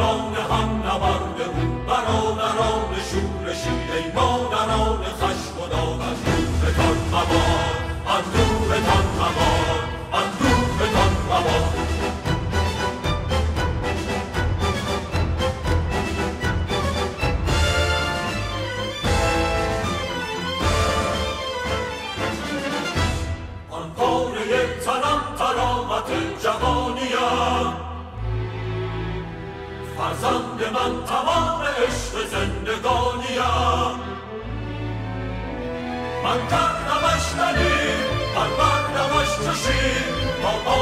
wrong. man tamam ve işte sende gonya. Man kan da başlanır, man var da başçaşı, man